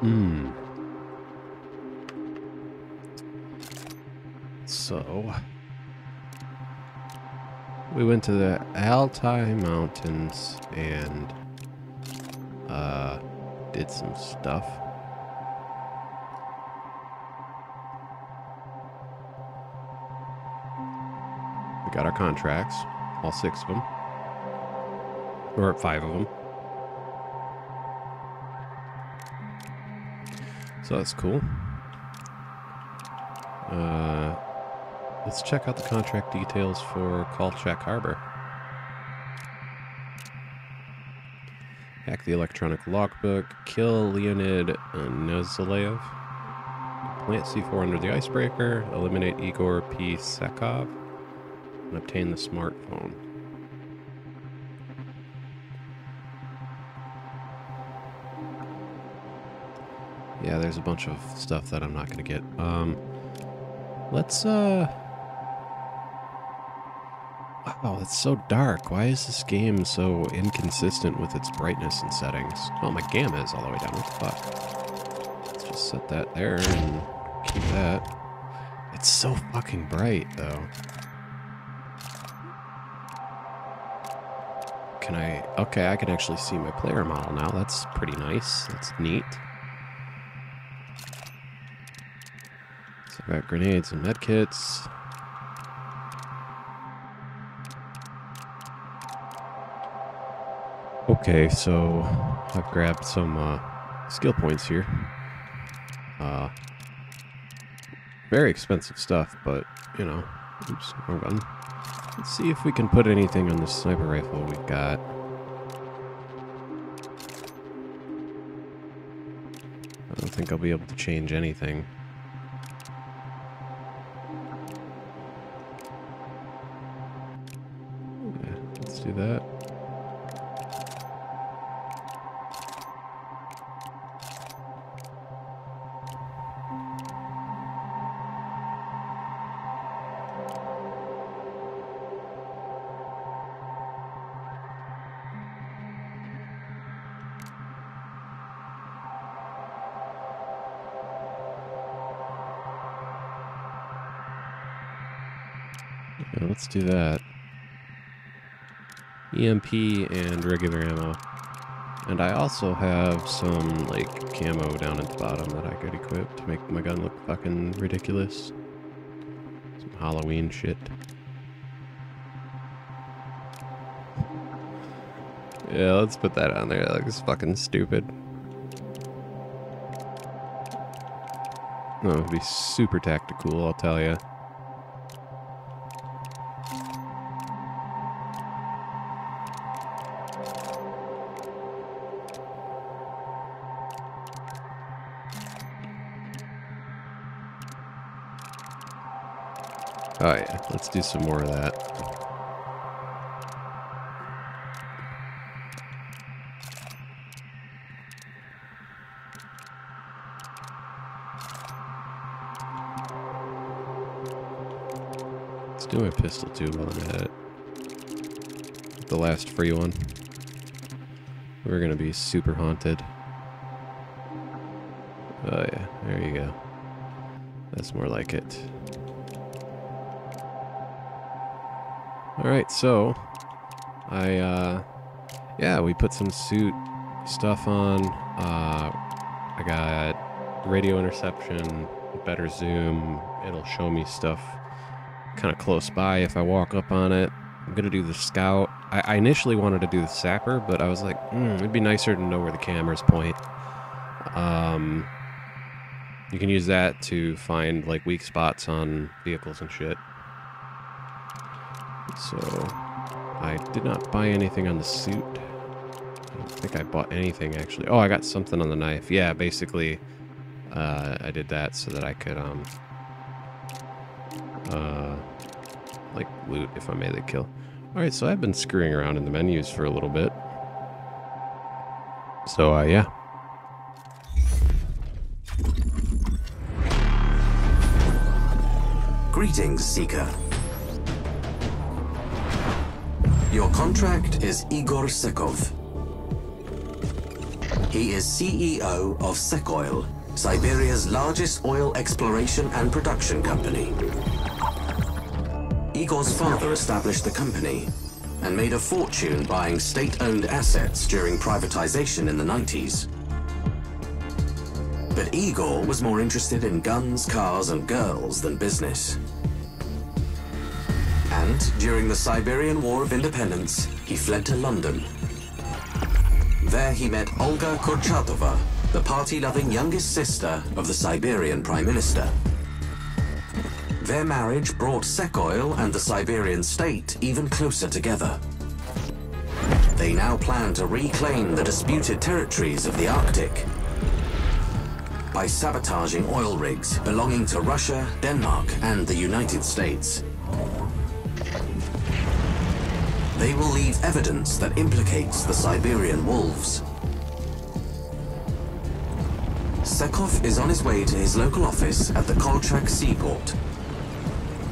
Hmm. So, we went to the Altai Mountains and uh, did some stuff. We got our contracts, all six of them, or five of them. So that's cool. Uh, let's check out the contract details for Kolchak Harbor. Hack the electronic logbook. Kill Leonid Nezalev. Plant C4 under the icebreaker. Eliminate Igor P. Sekov. And obtain the smartphone. A bunch of stuff that I'm not going to get. Um, let's, uh... Wow, it's so dark. Why is this game so inconsistent with its brightness and settings? Oh, my gamma is all the way down. What the fuck? Let's just set that there and keep that. It's so fucking bright, though. Can I... Okay, I can actually see my player model now. That's pretty nice. That's neat. Got grenades and medkits. Okay, so I've grabbed some uh, skill points here. Uh, very expensive stuff, but, you know, oops, wrong button. Let's see if we can put anything on this sniper rifle we've got. I don't think I'll be able to change anything. Do that. Let's do that. EMP and regular ammo. And I also have some, like, camo down at the bottom that I could equip to make my gun look fucking ridiculous. Some Halloween shit. Yeah, let's put that on there. That looks fucking stupid. No, it'd be super tactical, I'll tell you. Oh yeah, let's do some more of that. Let's do a pistol too while I'm at it. The last free one. We're gonna be super haunted. Oh yeah, there you go. That's more like it. Alright, so I uh yeah, we put some suit stuff on. Uh I got radio interception, better zoom. It'll show me stuff kind of close by if I walk up on it. I'm gonna do the scout. I, I initially wanted to do the sapper, but I was like, mm, it'd be nicer to know where the cameras point. Um, you can use that to find like weak spots on vehicles and shit. So, I did not buy anything on the suit. I don't think I bought anything actually. Oh, I got something on the knife. Yeah, basically, uh, I did that so that I could, um, uh, like loot if I made the kill. All right, so I've been screwing around in the menus for a little bit. So, uh, yeah. Greetings, Seeker. Your contract is Igor Sekov. He is CEO of Sekoil, Siberia's largest oil exploration and production company. Igor's father established the company and made a fortune buying state-owned assets during privatization in the 90s. But Igor was more interested in guns, cars, and girls than business. And during the Siberian War of Independence, he fled to London. There he met Olga Kurchatova, the party-loving youngest sister of the Siberian Prime Minister. Their marriage brought Sekoil and the Siberian state even closer together. They now plan to reclaim the disputed territories of the Arctic by sabotaging oil rigs belonging to Russia, Denmark, and the United States. They will leave evidence that implicates the Siberian wolves. Sekov is on his way to his local office at the Kolchak seaport.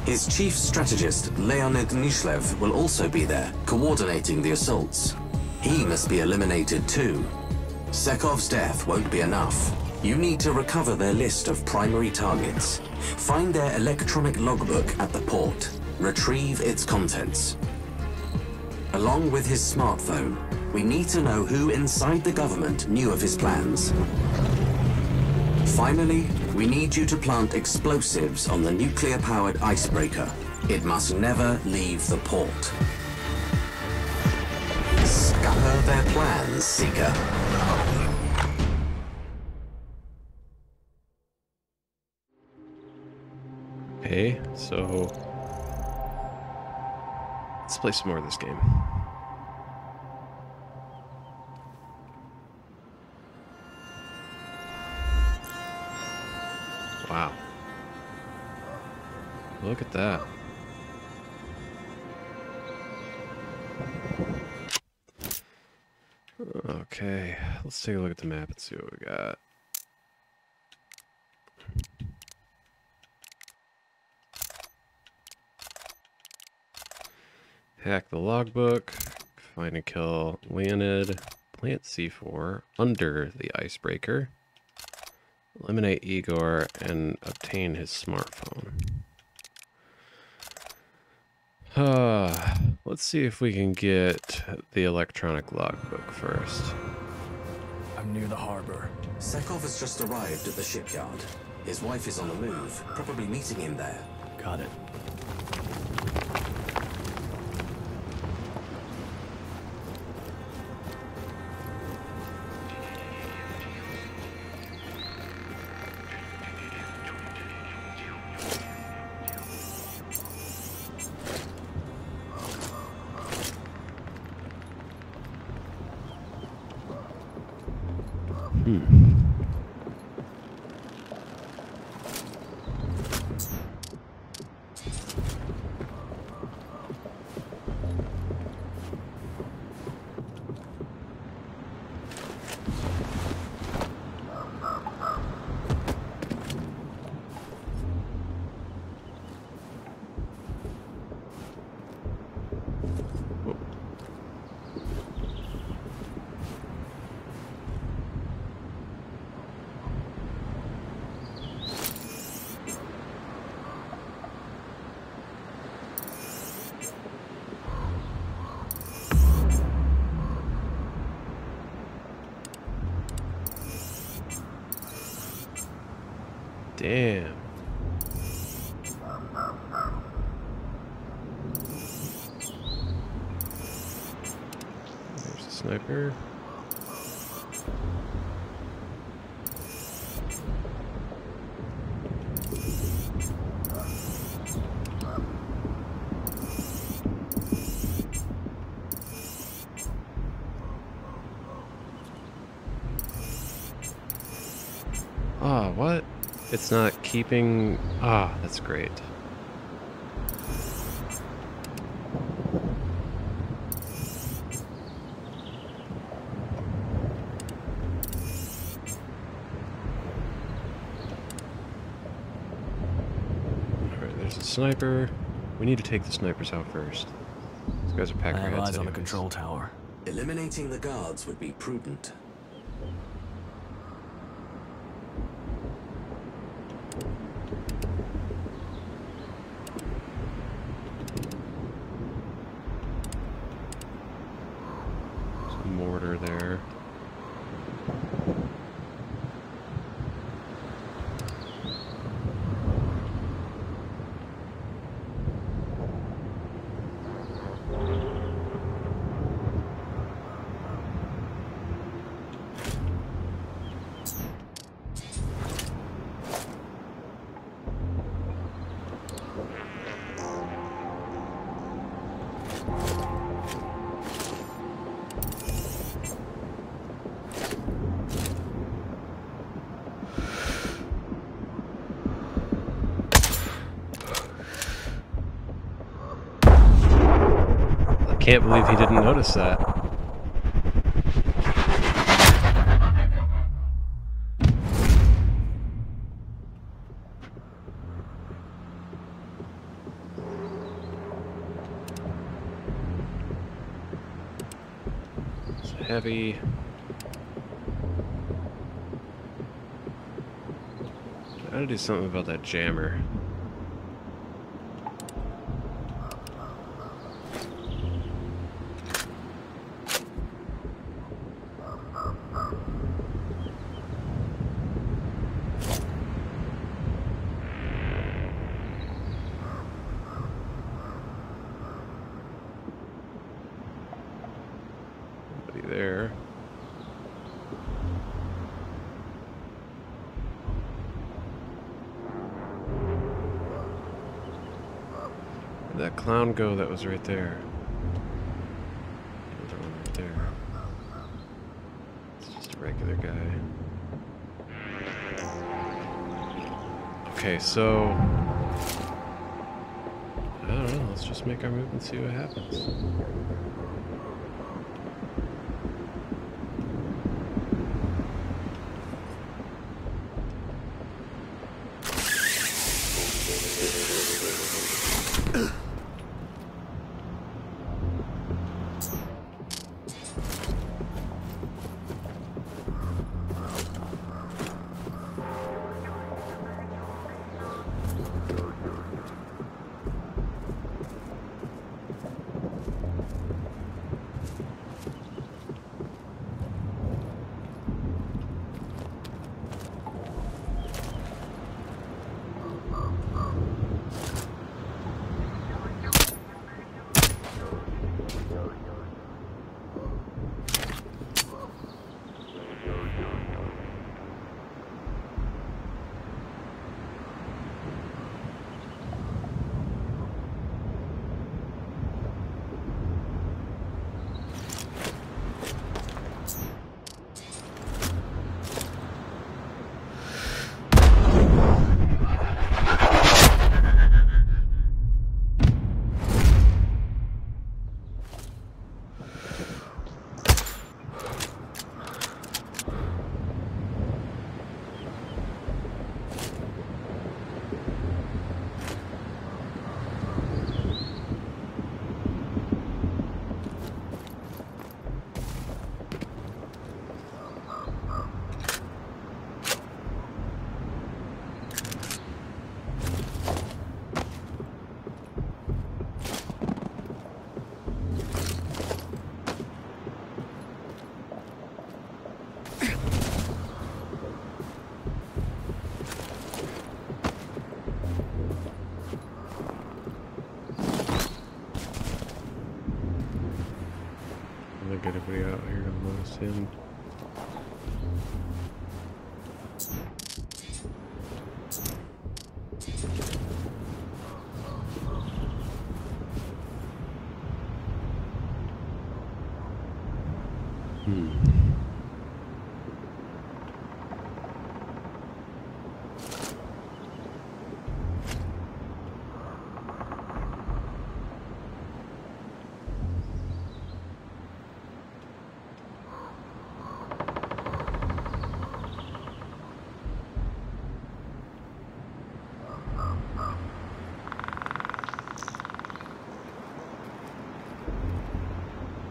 His chief strategist, Leonid Nishlev, will also be there, coordinating the assaults. He must be eliminated too. Sekov's death won't be enough. You need to recover their list of primary targets. Find their electronic logbook at the port. Retrieve its contents. Along with his smartphone, we need to know who inside the government knew of his plans. Finally, we need you to plant explosives on the nuclear-powered icebreaker. It must never leave the port. Scupper their plans, Seeker. Okay, so let's play some more of this game. Wow. Look at that. Okay, let's take a look at the map and see what we got. Hack the logbook. Find and kill Leonid. Plant C4 under the icebreaker. Eliminate Igor and obtain his smartphone. Uh, let's see if we can get the electronic logbook first. I'm near the harbor. Sekov has just arrived at the shipyard. His wife is on the move, probably meeting him there. Got it. Damn. There's a sniper. It's not keeping... Ah, that's great. Alright, there's a sniper. We need to take the snipers out first. These guys are I packing have heads eyes on the control tower. Eliminating the guards would be prudent. Can't believe he didn't notice that. It's heavy. I gotta do something about that jammer. Nobody there. Where'd that clown go that was right there? Another one right there. It's just a regular guy. Okay, so I don't know. Let's just make our move and see what happens.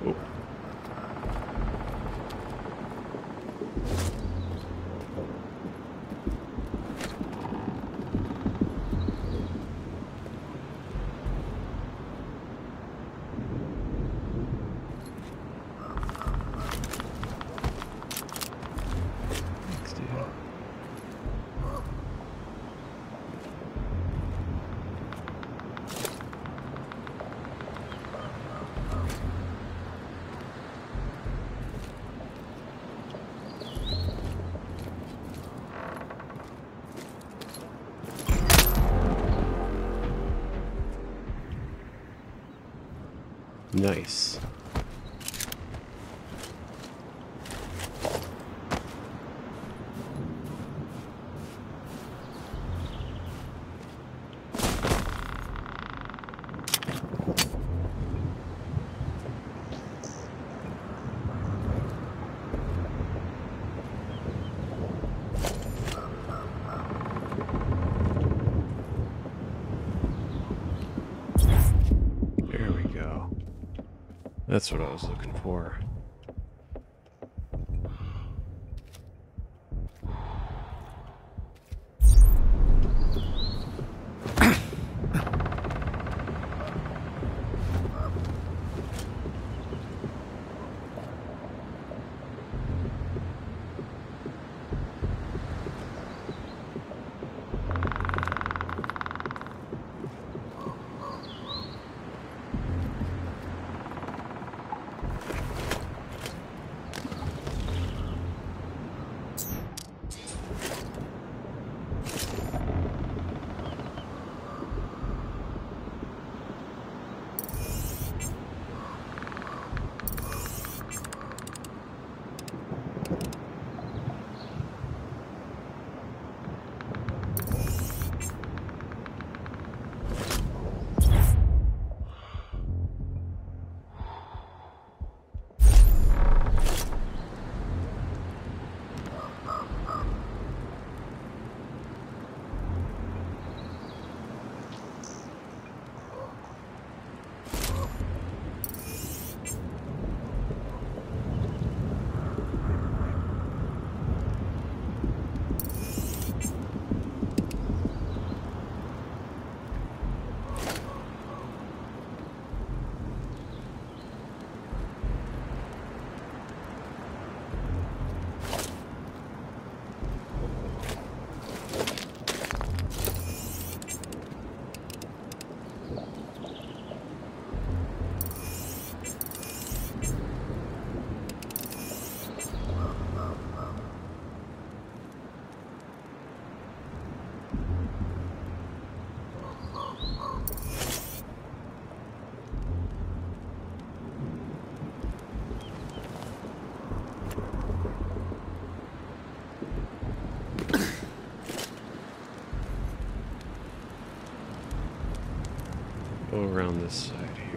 Oh. Nice. That's what I was looking for. Go around this side here.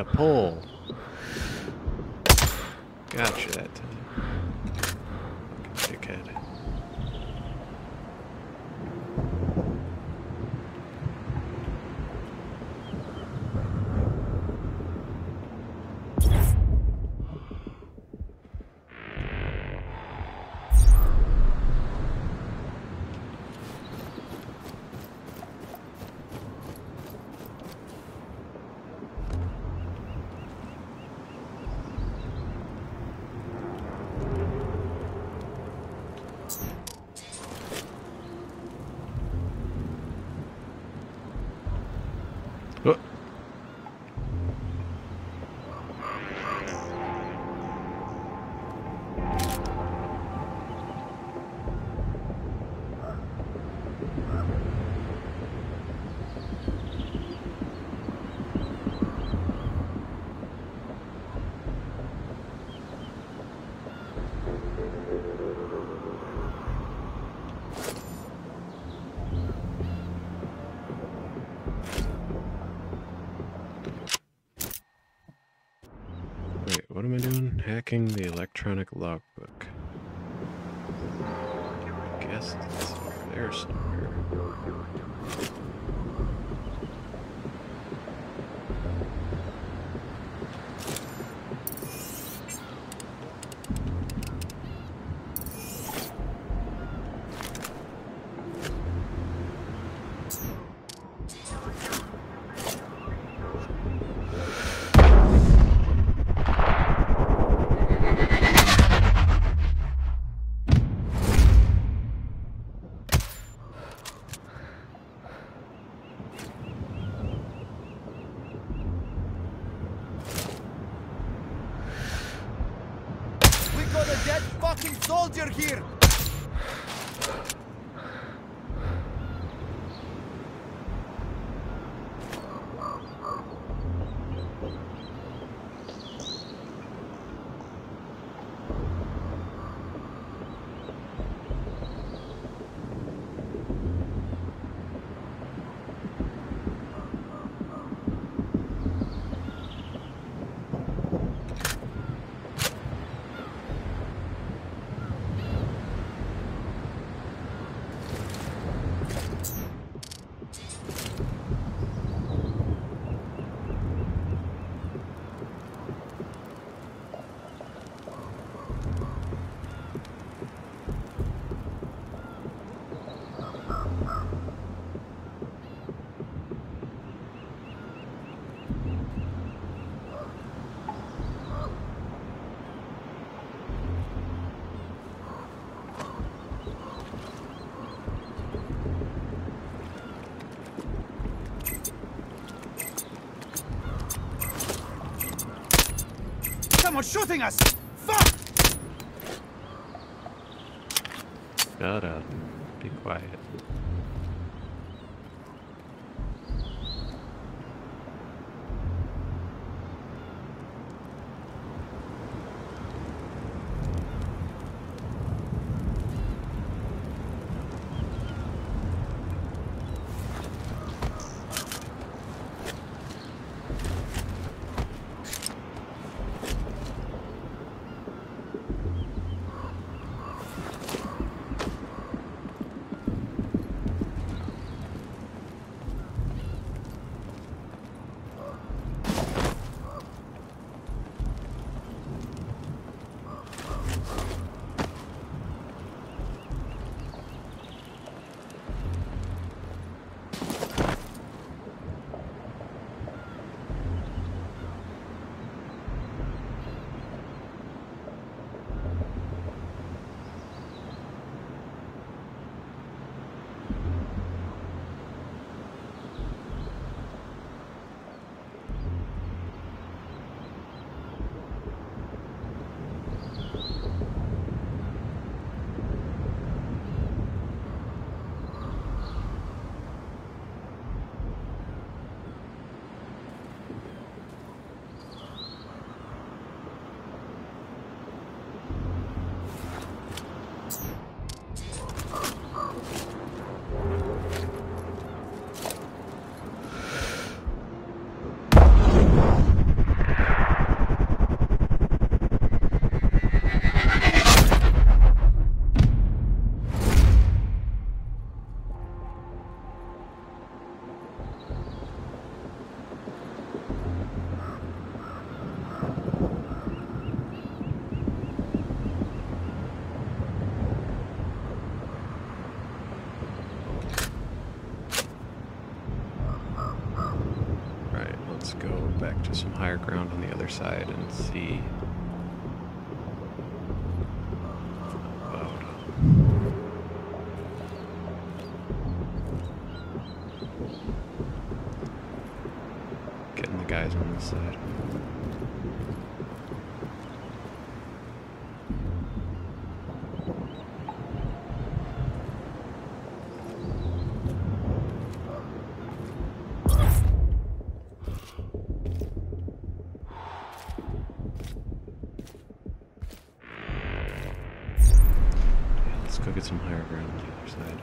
A pole. Gotcha that time. Dickhead. what am I doing? Hacking the electronic logbook. I guess it's over there somewhere. Shooting us! Fuck! Shut up. Be quiet. To some higher ground on the other side and see. About getting the guys on this side. Yeah, let's go get some higher ground on the other side.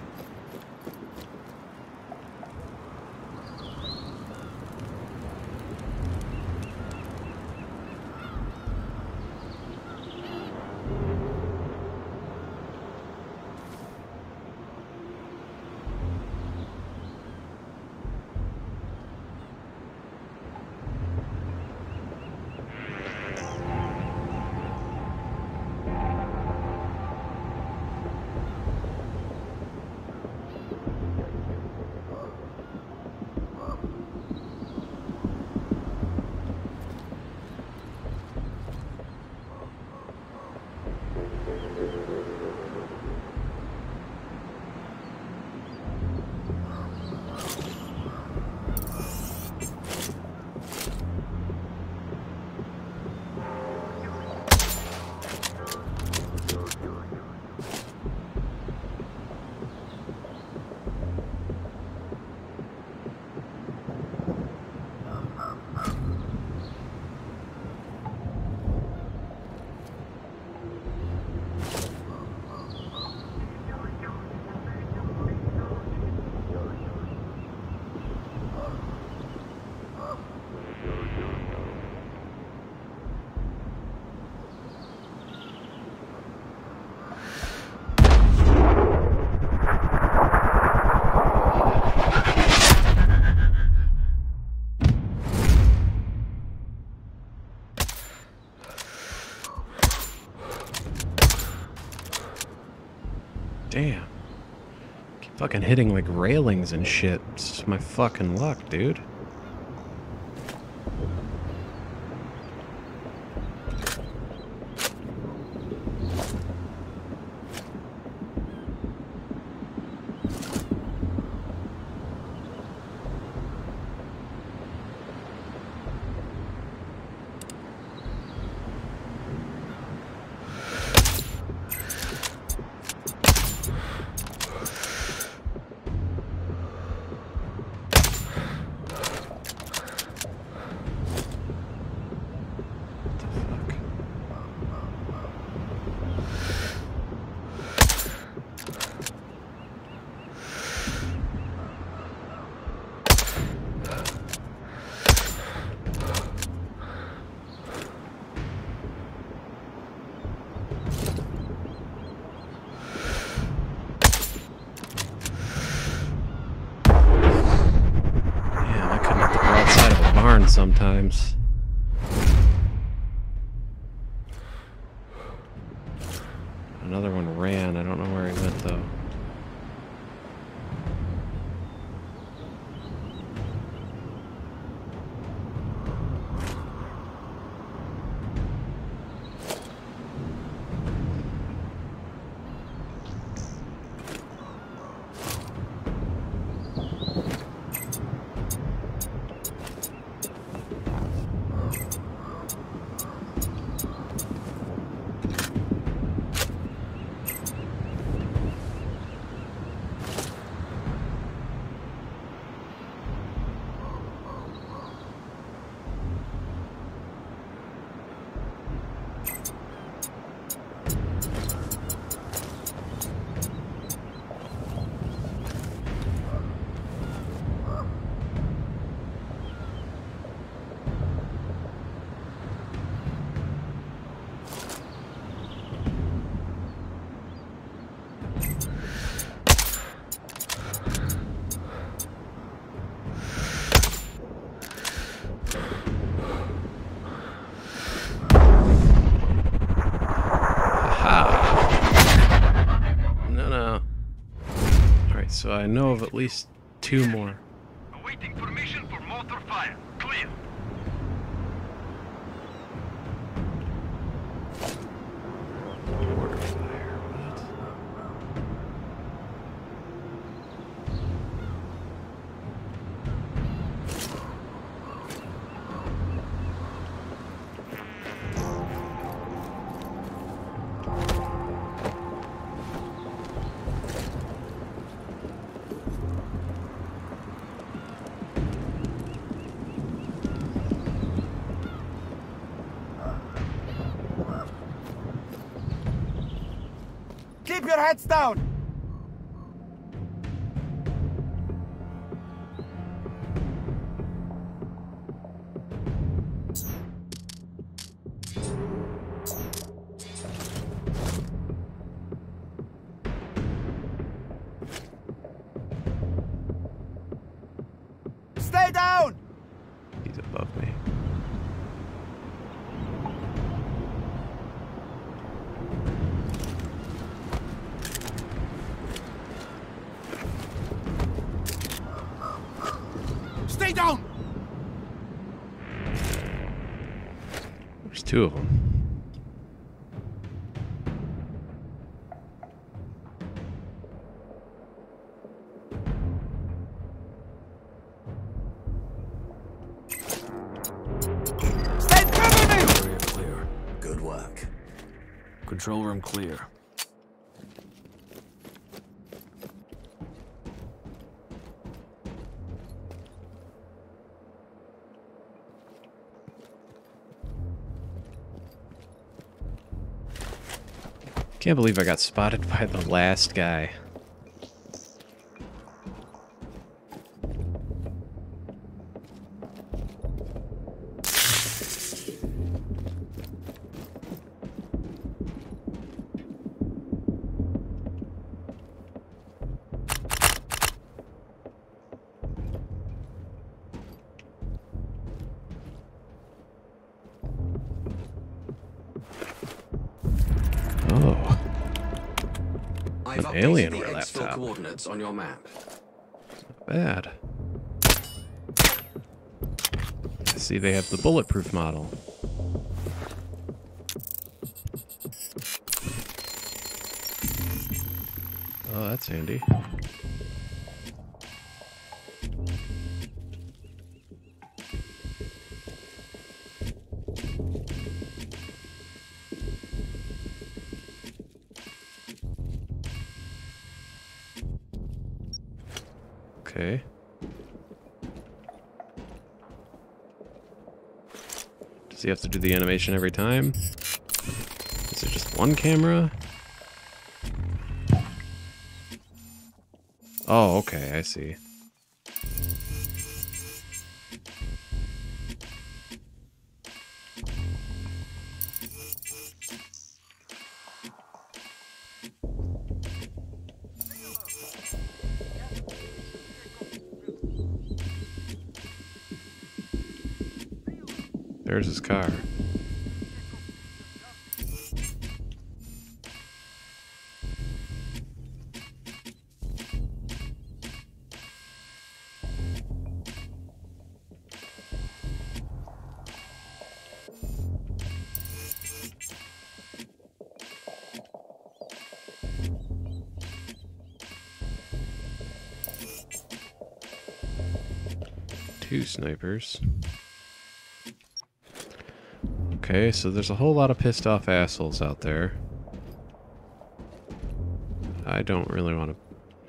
Damn. Keep fucking hitting like railings and shit. It's my fucking luck, dude. What the fuck? Yeah, I come at the broadside of a barn sometimes. I know of at least two more. Awaiting permission for fire. Clear. Your heads down! Two of them. Stay cover! Area clear. Good work. Control room clear. I can't believe I got spotted by the last guy. I've An Alienware laptop. coordinates on your map. Not Bad. I see they have the bulletproof model. Oh, that's handy. He have to do the animation every time? Is it just one camera? Oh, okay, I see. There's his car. Two snipers. Okay, so there's a whole lot of pissed off assholes out there. I don't really want to,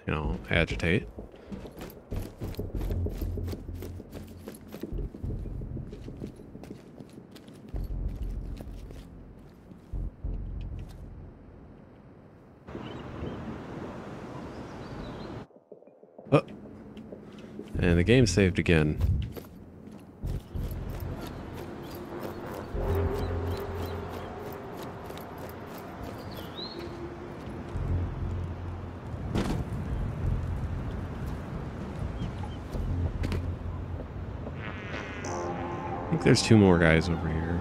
you know, agitate. Oh. And the game saved again. Think there's two more guys over here.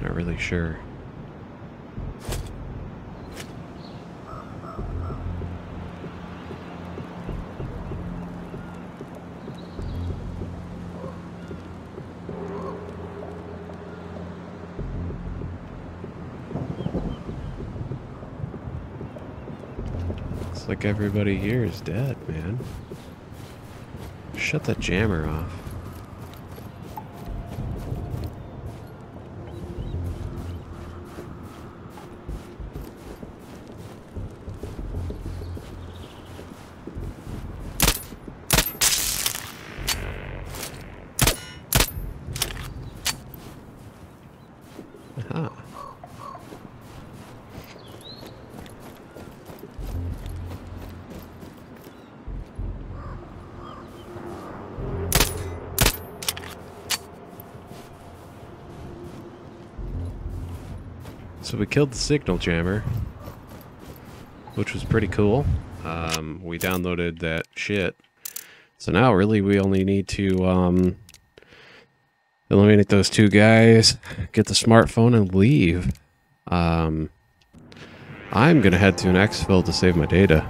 Not really sure. Looks like everybody here is dead, man. Shut that jammer off. So we killed the signal jammer, which was pretty cool. Um, we downloaded that shit. So now really we only need to um, eliminate those two guys, get the smartphone, and leave. Um, I'm going to head to an exfil to save my data.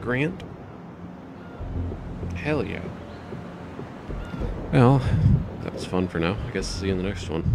Grand. Hell yeah. Well, that was fun for now. I guess see you in the next one.